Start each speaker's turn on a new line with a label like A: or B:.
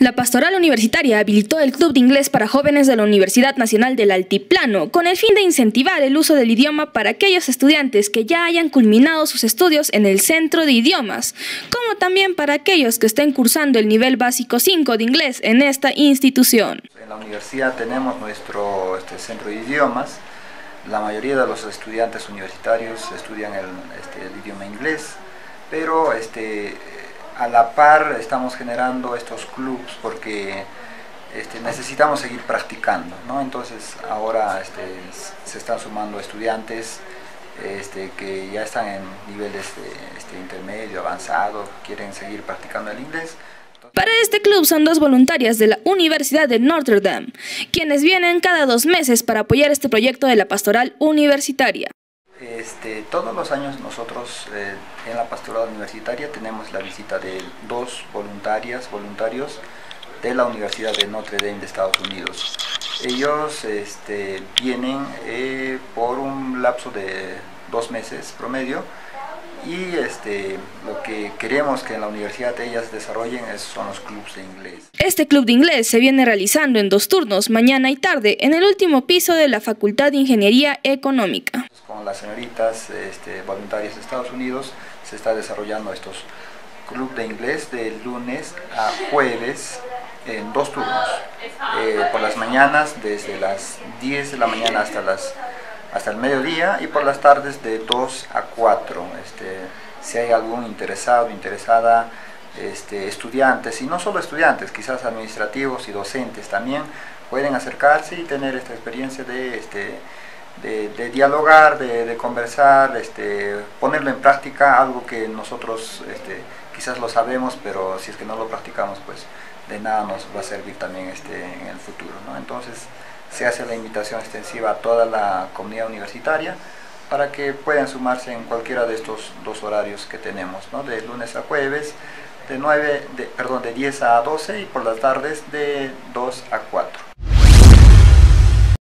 A: La Pastoral Universitaria habilitó el Club de Inglés para Jóvenes de la Universidad Nacional del Altiplano con el fin de incentivar el uso del idioma para aquellos estudiantes que ya hayan culminado sus estudios en el Centro de Idiomas, como también para aquellos que estén cursando el nivel básico 5 de inglés en esta institución.
B: En la universidad tenemos nuestro este, Centro de Idiomas. La mayoría de los estudiantes universitarios estudian el, este, el idioma inglés, pero este, a la par estamos generando estos clubs porque este, necesitamos seguir practicando, ¿no? Entonces ahora este, se están sumando estudiantes este, que ya están en niveles este, intermedio, avanzado, quieren seguir practicando el inglés.
A: Para este club son dos voluntarias de la Universidad de Notre Dame, quienes vienen cada dos meses para apoyar este proyecto de la pastoral universitaria.
B: Este, todos los años nosotros eh, en la pastoral universitaria tenemos la visita de dos voluntarias, voluntarios de la Universidad de Notre Dame de Estados Unidos. Ellos este, vienen eh, por un lapso de dos meses promedio y este, lo que queremos que en la universidad ellas desarrollen son los clubes de inglés.
A: Este club de inglés se viene realizando en dos turnos, mañana y tarde, en el último piso de la Facultad de Ingeniería Económica.
B: Con las señoritas este, voluntarias de Estados Unidos se está desarrollando estos clubes de inglés de lunes a jueves en dos turnos. Eh, por las mañanas desde las 10 de la mañana hasta las hasta el mediodía y por las tardes de 2 a 4. Este, si hay algún interesado, interesada, este, estudiantes, y no solo estudiantes, quizás administrativos y docentes también, pueden acercarse y tener esta experiencia de, este, de, dialogar, de, conversar, este, ponerlo en práctica, algo que nosotros este, quizás lo sabemos, pero si es que no lo practicamos, pues de nada nos va a servir también este, en el futuro. ¿no? Entonces, se hace la invitación extensiva a toda la comunidad universitaria para que puedan sumarse en cualquiera de estos dos horarios que tenemos, ¿no? de lunes a jueves, de, 9, de, perdón, de 10 a 12 y por las tardes de 2 a 4.